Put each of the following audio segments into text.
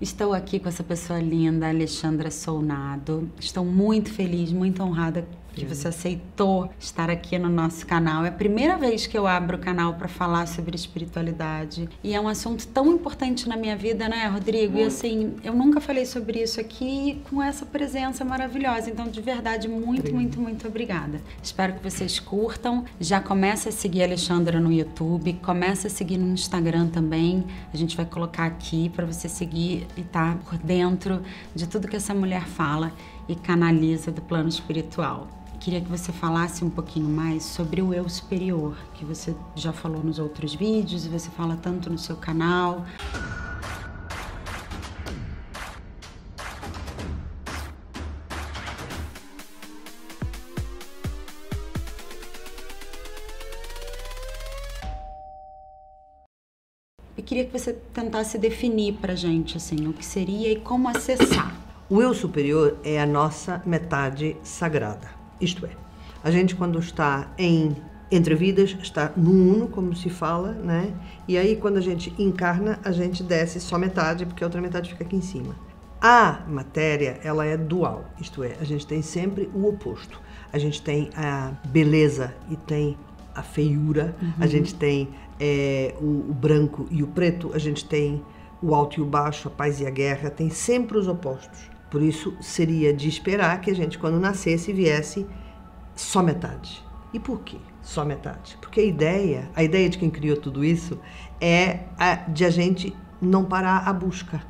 Estou aqui com essa pessoa linda, Alexandra Solnado. Estou muito feliz, muito honrada que você aceitou estar aqui no nosso canal. É a primeira vez que eu abro o canal para falar sobre espiritualidade e é um assunto tão importante na minha vida, né, Rodrigo? E assim, eu nunca falei sobre isso aqui com essa presença maravilhosa. Então, de verdade, muito, muito, muito obrigada. Espero que vocês curtam. Já começa a seguir a Alexandra no YouTube, começa a seguir no Instagram também. A gente vai colocar aqui para você seguir e estar tá por dentro de tudo que essa mulher fala e canaliza do plano espiritual. Queria que você falasse um pouquinho mais sobre o eu superior, que você já falou nos outros vídeos e você fala tanto no seu canal. Eu queria que você tentasse definir pra gente assim o que seria e como acessar. O eu superior é a nossa metade sagrada. Isto é, a gente quando está em entre vidas está no uno, como se fala, né? E aí quando a gente encarna, a gente desce só metade, porque a outra metade fica aqui em cima. A matéria, ela é dual, isto é, a gente tem sempre o oposto. A gente tem a beleza e tem a feiura, uhum. a gente tem é, o, o branco e o preto, a gente tem o alto e o baixo, a paz e a guerra, tem sempre os opostos. Por isso, seria de esperar que a gente, quando nascesse, viesse só metade. E por quê só metade? Porque a ideia, a ideia de quem criou tudo isso, é a de a gente não parar a busca.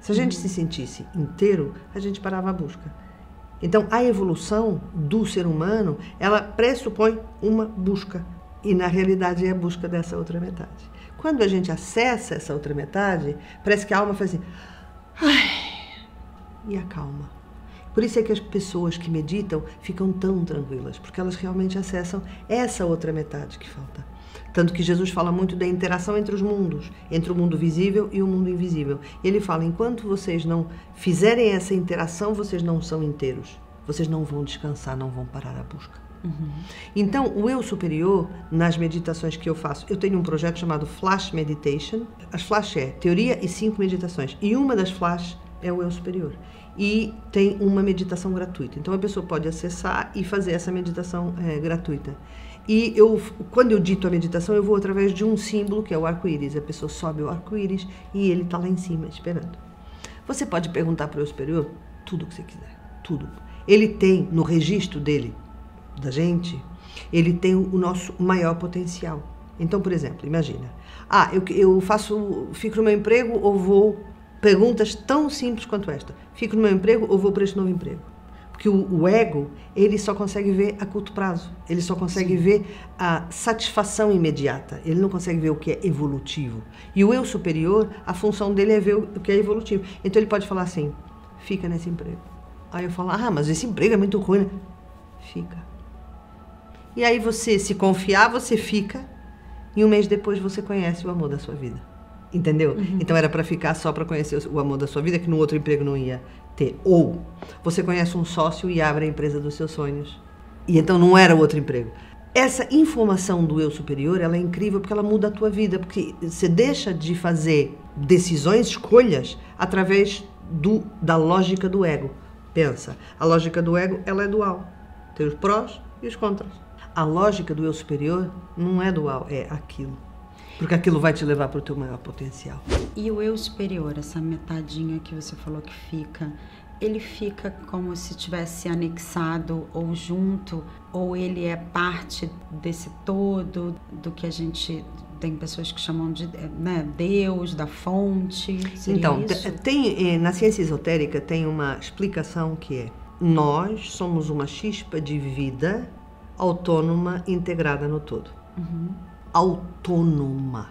Se a gente se sentisse inteiro, a gente parava a busca. Então, a evolução do ser humano, ela pressupõe uma busca. E, na realidade, é a busca dessa outra metade. Quando a gente acessa essa outra metade, parece que a alma faz assim... Ai, e acalma. Por isso é que as pessoas que meditam ficam tão tranquilas, porque elas realmente acessam essa outra metade que falta. Tanto que Jesus fala muito da interação entre os mundos, entre o mundo visível e o mundo invisível. Ele fala: enquanto vocês não fizerem essa interação, vocês não são inteiros. Vocês não vão descansar, não vão parar a busca. Uhum. Então, o eu superior, nas meditações que eu faço, eu tenho um projeto chamado Flash Meditation. As Flash é teoria e cinco meditações. E uma das Flash é o eu superior. E tem uma meditação gratuita. Então a pessoa pode acessar e fazer essa meditação é, gratuita. E eu, quando eu dito a meditação, eu vou através de um símbolo que é o arco-íris. A pessoa sobe o arco-íris e ele está lá em cima esperando. Você pode perguntar para o superior tudo o que você quiser, tudo. Ele tem no registro dele, da gente, ele tem o nosso maior potencial. Então, por exemplo, imagina, ah, eu, eu faço, fico no meu emprego ou vou perguntas tão simples quanto esta. Fico no meu emprego ou vou para este novo emprego? Porque o, o ego, ele só consegue ver a curto prazo. Ele só consegue Sim. ver a satisfação imediata. Ele não consegue ver o que é evolutivo. E o eu superior, a função dele é ver o que é evolutivo. Então ele pode falar assim: fica nesse emprego. Aí eu falo: ah, mas esse emprego é muito ruim. Né? Fica. E aí você, se confiar, você fica. E um mês depois você conhece o amor da sua vida entendeu? Uhum. Então era para ficar só para conhecer o amor da sua vida, que no outro emprego não ia ter. Ou você conhece um sócio e abre a empresa dos seus sonhos. E então não era o outro emprego. Essa informação do eu superior, ela é incrível porque ela muda a tua vida, porque você deixa de fazer decisões, escolhas através do, da lógica do ego. Pensa, a lógica do ego, ela é dual. Tem os prós e os contras. A lógica do eu superior não é dual, é aquilo porque aquilo vai te levar para o teu maior potencial. E o eu superior, essa metadinha que você falou que fica, ele fica como se tivesse anexado ou junto, ou ele é parte desse todo do que a gente tem pessoas que chamam de né, Deus, da fonte. então, isso? tem eh, na ciência esotérica tem uma explicação que é nós somos uma chispa de vida autônoma integrada no todo. Uhum autônoma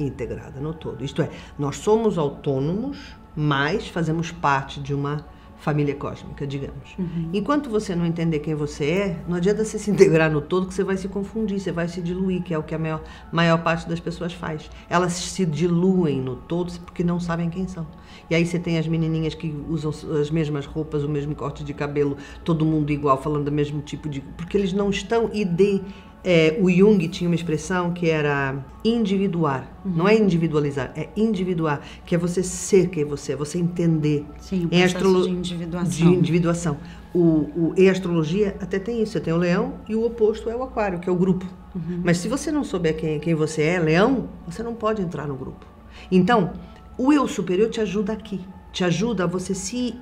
integrada no todo. Isto é, nós somos autônomos, mas fazemos parte de uma família cósmica, digamos. Uhum. Enquanto você não entender quem você é, não adianta você se integrar no todo que você vai se confundir, você vai se diluir, que é o que a maior, maior parte das pessoas faz. Elas se diluem no todo porque não sabem quem são. E aí você tem as menininhas que usam as mesmas roupas, o mesmo corte de cabelo, todo mundo igual, falando do mesmo tipo de... Porque eles não estão ide, É, o Jung tinha uma expressão que era individuar. Uhum. Não é individualizar, é individuar, que é você ser quem você é, você entender. Sim, o processo astrolo... de individuação. De individuação. O, o, em astrologia até tem isso. Você tem o leão e o oposto é o aquário, que é o grupo. Uhum. Mas se você não souber quem, quem você é, leão, você não pode entrar no grupo. Então, o eu superior te ajuda aqui. Te ajuda a você se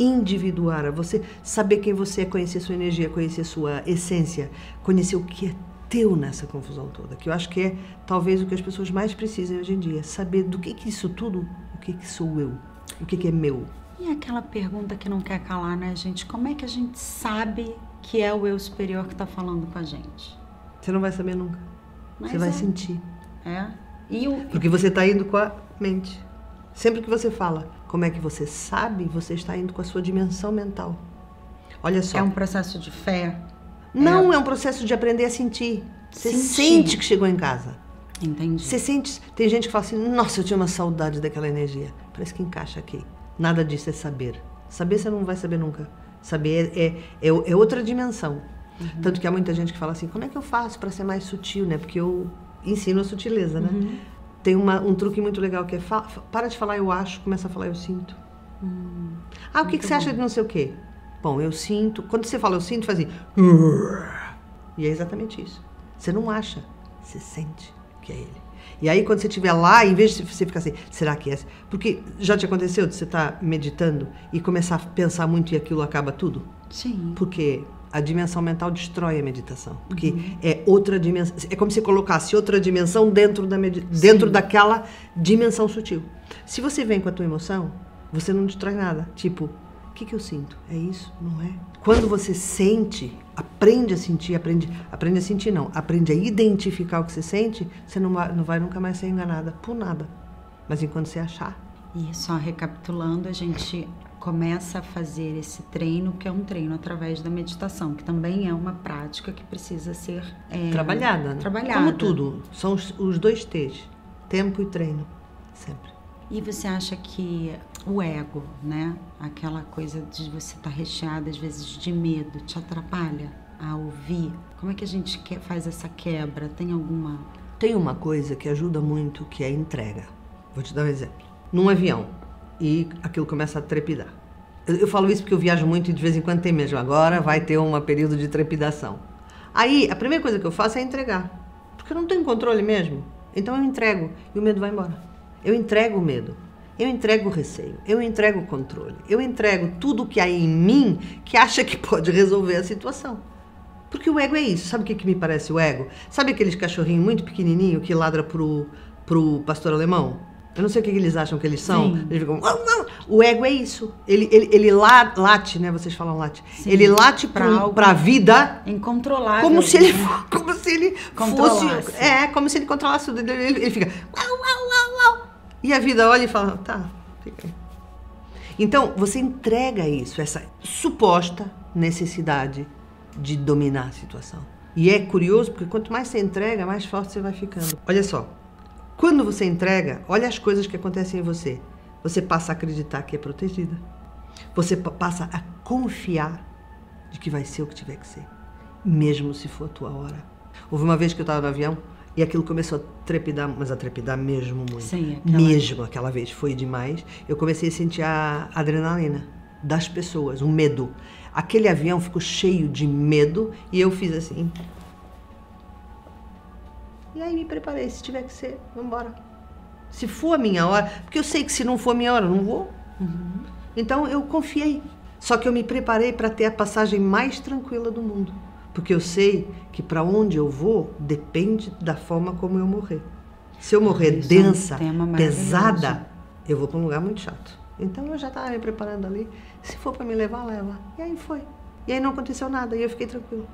individuar, a você saber quem você é, conhecer sua energia, conhecer sua essência, conhecer o que é teu nessa confusão toda, que eu acho que é talvez o que as pessoas mais precisam hoje em dia, saber do que que isso tudo, o que que sou eu, o que que é meu. E aquela pergunta que não quer calar, né, gente? Como é que a gente sabe que é o eu superior que está falando com a gente? Você não vai saber nunca. Mas você vai é. sentir. É. E o... Porque você está indo com a mente. Sempre que você fala como é que você sabe, você está indo com a sua dimensão mental. Olha só. É um processo de fé? Não, é, é um processo de aprender a sentir. Você sentir. sente que chegou em casa. Entendi. Você sente. Tem gente que fala assim: nossa, eu tinha uma saudade daquela energia. Parece que encaixa aqui. Nada disso é saber. Saber você não vai saber nunca. Saber é, é, é, é outra dimensão. Uhum. Tanto que há muita gente que fala assim: como é que eu faço para ser mais sutil, né? Porque eu ensino a sutileza, né? Uhum. Tem uma, um truque muito legal que é para de falar eu acho, começa a falar eu sinto. Hum, ah, o que, que você bom. acha de não sei o quê? Bom, eu sinto. Quando você fala eu sinto, faz assim. E é exatamente isso. Você não acha, você sente que é ele. E aí, quando você estiver lá, em vez de você ficar assim, será que é? Porque já te aconteceu de você estar tá meditando e começar a pensar muito e aquilo acaba tudo? Sim. Porque a dimensão mental destrói a meditação. Porque uhum. é outra dimensão. É como se colocasse outra dimensão dentro, da dentro daquela dimensão sutil. Se você vem com a tua emoção, você não destrói nada. Tipo, o que, que eu sinto? É isso? Não é? Quando você sente, aprende a sentir, aprende, aprende a sentir não, aprende a identificar o que você sente, você não vai, não vai nunca mais ser enganada por nada. Mas enquanto você achar. E só recapitulando, a gente começa a fazer esse treino, que é um treino através da meditação, que também é uma prática que precisa ser é, trabalhada. Né? Trabalhada. Como tudo, são os, os dois T's, tempo e treino, sempre. E você acha que o ego, né, aquela coisa de você estar tá recheado às vezes de medo, te atrapalha a ouvir? Como é que a gente faz essa quebra? Tem alguma? Tem uma coisa que ajuda muito, que é a entrega. Vou te dar um exemplo. Num avião, e aquilo começa a trepidar. Eu, eu, falo isso porque eu viajo muito e de vez em quando tem mesmo. Agora vai ter um período de trepidação. Aí, a primeira coisa que eu faço é entregar. Porque eu não tenho controle mesmo. Então eu entrego e o medo vai embora. Eu entrego o medo. Eu entrego o receio, eu entrego o controle, eu entrego tudo que há em mim que acha que pode resolver a situação. Porque o ego é isso. Sabe o que, que me parece o ego? Sabe aqueles cachorrinhos muito pequenininho que ladra pro, pro pastor alemão? Eu não sei o que eles acham que eles são. Sim. Eles ficam. O ego é isso. Ele, ele, ele late, né? Vocês falam late. Sim. Ele late para a vida. Incontrolável. Como se ele, como se ele fosse. É, como se ele controlasse tudo. Ele, ele fica. E a vida olha e fala: tá, fica aí. Então, você entrega isso, essa suposta necessidade de dominar a situação. E é curioso porque quanto mais você entrega, mais forte você vai ficando. Olha só, quando você entrega, olha as coisas que acontecem em você. Você passa a acreditar que é protegida. Você passa a confiar de que vai ser o que tiver que ser, mesmo se for a tua hora. Houve uma vez que eu estava no avião e aquilo começou a trepidar, mas a trepidar mesmo muito. Sim, aquela... Mesmo aquela vez, foi demais. Eu comecei a sentir a adrenalina das pessoas, um medo. Aquele avião ficou cheio de medo e eu fiz assim. E aí me preparei, se tiver que ser, vamos embora. Se for a minha hora, porque eu sei que se não for a minha hora, eu não vou. Uhum. Então eu confiei. Só que eu me preparei para ter a passagem mais tranquila do mundo. Porque eu sei que para onde eu vou depende da forma como eu morrer. Se eu morrer Isso densa, é um pesada, eu vou para um lugar muito chato. Então eu já estava me preparando ali. Se for para me levar, leva. E aí foi. E aí não aconteceu nada e eu fiquei tranquila.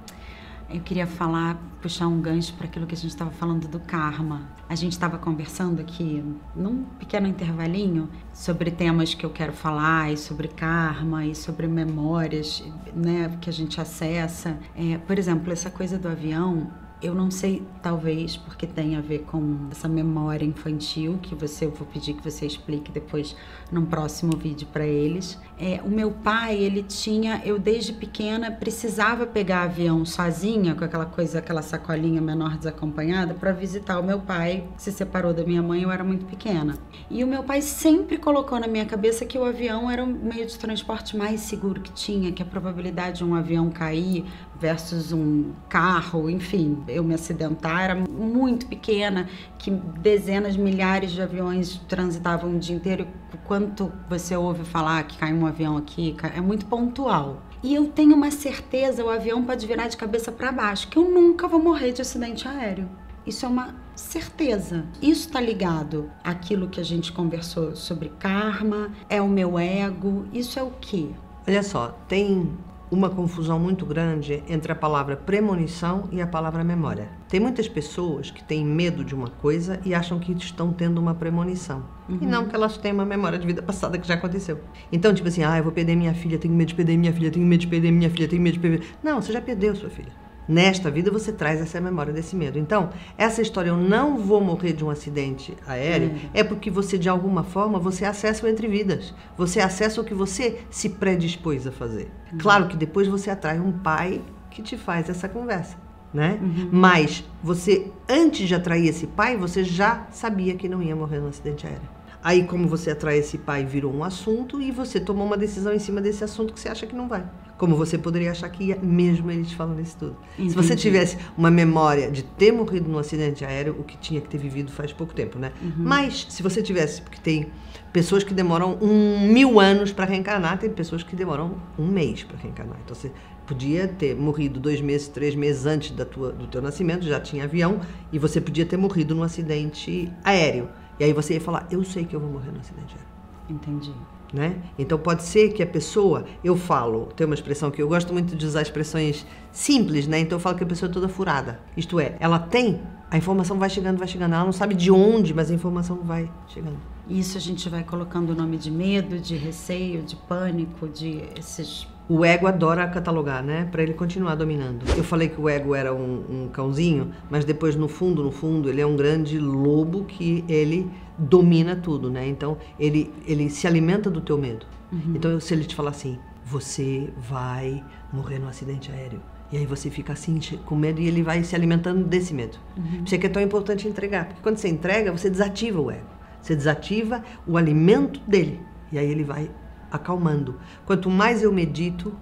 Eu queria falar, puxar um gancho para aquilo que a gente estava falando do karma. A gente estava conversando aqui num pequeno intervalinho sobre temas que eu quero falar, e sobre karma, e sobre memórias né, que a gente acessa. É, por exemplo, essa coisa do avião, Eu não sei, talvez porque tem a ver com essa memória infantil que você eu vou pedir que você explique depois num próximo vídeo para eles. É, o meu pai, ele tinha, eu desde pequena precisava pegar avião sozinha com aquela coisa, aquela sacolinha menor desacompanhada para visitar o meu pai, que se separou da minha mãe, eu era muito pequena. E o meu pai sempre colocou na minha cabeça que o avião era o meio de transporte mais seguro que tinha, que a probabilidade de um avião cair versus um carro, enfim, eu me acidentar era muito pequena, que dezenas, milhares de aviões transitavam o dia inteiro. Quanto você ouve falar que cai um avião aqui, é muito pontual. E eu tenho uma certeza, o avião pode virar de cabeça para baixo, que eu nunca vou morrer de acidente aéreo. Isso é uma certeza. Isso está ligado àquilo que a gente conversou sobre karma, é o meu ego. Isso é o quê? Olha só, tem uma confusão muito grande entre a palavra premonição e a palavra memória. Tem muitas pessoas que têm medo de uma coisa e acham que estão tendo uma premonição. Uhum. E não que elas têm uma memória de vida passada que já aconteceu. Então, tipo assim, ah, eu vou perder minha filha, tenho medo de perder minha filha, tenho medo de perder minha filha, tenho medo de perder. Não, você já perdeu sua filha. Nesta vida você traz essa memória desse medo. Então, essa história, eu não vou morrer de um acidente aéreo, hum. é porque você, de alguma forma, você acessa o entre vidas. Você acessa o que você se predispôs a fazer. Hum. Claro que depois você atrai um pai que te faz essa conversa. Né? Uhum. Mas você, antes de atrair esse pai, você já sabia que não ia morrer no acidente aéreo. Aí, como você atrai esse pai, virou um assunto e você tomou uma decisão em cima desse assunto que você acha que não vai como você poderia achar que ia, mesmo eles falando isso tudo. Entendi. Se você tivesse uma memória de ter morrido num acidente aéreo, o que tinha que ter vivido faz pouco tempo, né? Uhum. Mas, se você tivesse, porque tem pessoas que demoram um mil anos para reencarnar, tem pessoas que demoram um mês para reencarnar. Então, você podia ter morrido dois meses, três meses antes da tua, do teu nascimento, já tinha avião, e você podia ter morrido num acidente aéreo. E aí você ia falar, eu sei que eu vou morrer num acidente aéreo. Entendi. Né? Então pode ser que a pessoa, eu falo, tem uma expressão que eu gosto muito de usar expressões simples, né? Então eu falo que a pessoa é toda furada. Isto é, ela tem, a informação vai chegando, vai chegando, ela não sabe de onde, mas a informação vai chegando. Isso a gente vai colocando o nome de medo, de receio, de pânico, de esses o ego adora catalogar, né? Para ele continuar dominando. Eu falei que o ego era um, um, cãozinho, mas depois no fundo, no fundo, ele é um grande lobo que ele domina tudo, né? Então ele ele se alimenta do teu medo. Uhum. Então se ele te falar assim, você vai morrer num acidente aéreo. E aí você fica assim com medo e ele vai se alimentando desse medo. Uhum. Isso é que é tão importante entregar, porque quando você entrega, você desativa o ego. Você desativa o alimento dele. E aí ele vai acalmando. Quanto mais eu medito,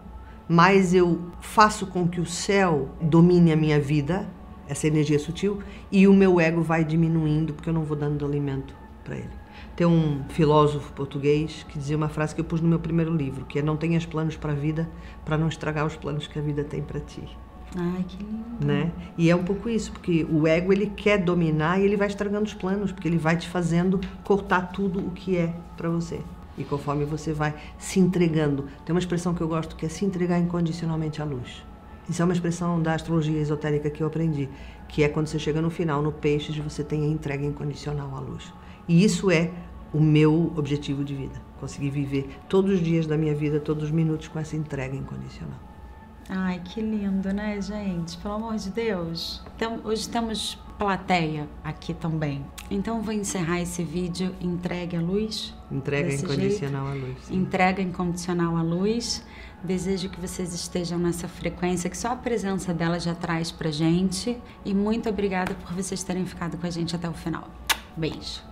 mais eu faço com que o céu domine a minha vida, essa energia sutil, e o meu ego vai diminuindo porque eu não vou dando alimento para ele. Tem um filósofo português que dizia uma frase que eu pus no meu primeiro livro, que é não tenhas planos para a vida para não estragar os planos que a vida tem para ti. Ai, que lindo. Né? E é um pouco isso, porque o ego ele quer dominar e ele vai estragando os planos, porque ele vai te fazendo cortar tudo o que é para você. E conforme você vai se entregando, tem uma expressão que eu gosto que é se entregar incondicionalmente à luz. Isso é uma expressão da astrologia esotérica que eu aprendi, que é quando você chega no final, no peixe, você tem a entrega incondicional à luz. E isso é o meu objetivo de vida, conseguir viver todos os dias da minha vida, todos os minutos com essa entrega incondicional. Ai, que lindo, né, gente? Pelo amor de Deus. Então, hoje temos plateia aqui também. Então vou encerrar esse vídeo entregue à luz. Entrega incondicional jeito. à luz. Sim. Entrega incondicional à luz. Desejo que vocês estejam nessa frequência que só a presença dela já traz pra gente. E muito obrigada por vocês terem ficado com a gente até o final. Beijo.